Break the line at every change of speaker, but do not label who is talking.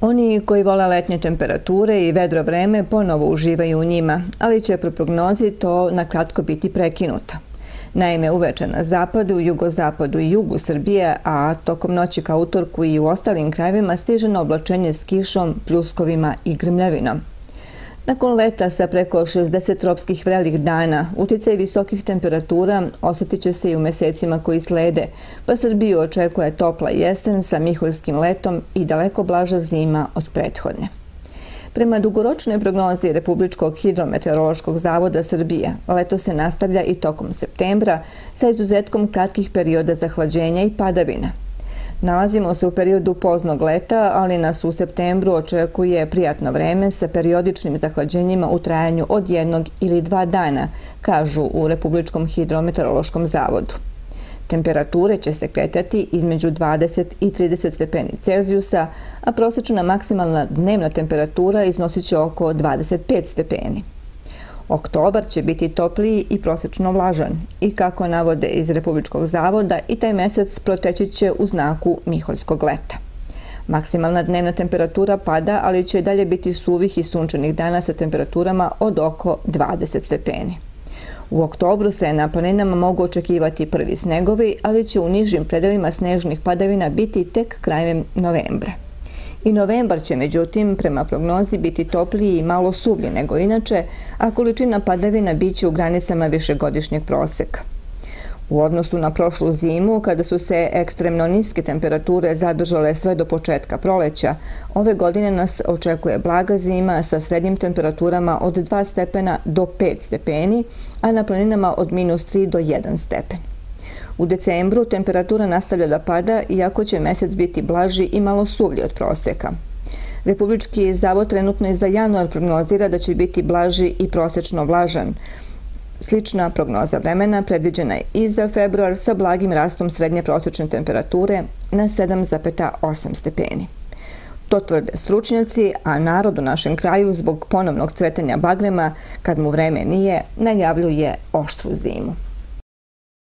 Oni koji vole letnje temperature i vedro vreme ponovo uživaju u njima, ali će pro prognozi to na kratko biti prekinuta. Naime, uveče na zapadu, jugozapadu i jugu Srbije, a tokom noći ka utorku i u ostalim krajevima stiže na oblačenje s kišom, pljuskovima i grmljavinom. Nakon leta sa preko 60 tropskih vrelih dana, utjecaj visokih temperatura osjetit će se i u mesecima koji slede, pa Srbiju očekuje topla jesen sa miholjskim letom i daleko blaža zima od prethodne. Prema dugoročnoj prognozi Republičkog hidrometeorološkog zavoda Srbije, leto se nastavlja i tokom septembra sa izuzetkom kratkih perioda zahlađenja i padavina – Nalazimo se u periodu poznog leta, ali nas u septembru očekuje prijatno vreme sa periodičnim zahlađenjima u trajanju od jednog ili dva dana, kažu u Republičkom hidrometeorološkom zavodu. Temperature će se kretati između 20 i 30 stepeni Celzijusa, a prosječna maksimalna dnevna temperatura iznosit će oko 25 stepeni. Oktobar će biti topliji i prosječno vlažan i kako navode iz Republičkog zavoda i taj mesec proteći će u znaku Miholjskog leta. Maksimalna dnevna temperatura pada, ali će dalje biti suvih i sunčanih dana sa temperaturama od oko 20 stepeni. U oktobru se na planinama mogu očekivati prvi snegovi, ali će u nižim predelima snežnih padavina biti tek krajem novembra. I novembar će, međutim, prema prognozi biti topliji i malo suvlji nego inače, a količina padavina biće u granicama višegodišnjeg proseka. U odnosu na prošlu zimu, kada su se ekstremno niske temperature zadržale sve do početka proleća, ove godine nas očekuje blaga zima sa srednjim temperaturama od 2 stepena do 5 stepeni, a na planinama od minus 3 do 1 stepen. U decembru temperatura nastavlja da pada, iako će mesec biti blaži i malo suvlji od proseka. Republički zavod trenutno je za januar prognozira da će biti blaži i prosječno vlažan. Slična prognoza vremena predviđena je i za februar sa blagim rastom srednje prosječne temperature na 7,8 stepeni. To tvrde stručnjaci, a narod u našem kraju zbog ponovnog cvetanja bagrema, kad mu vreme nije, najavljuje oštru zimu.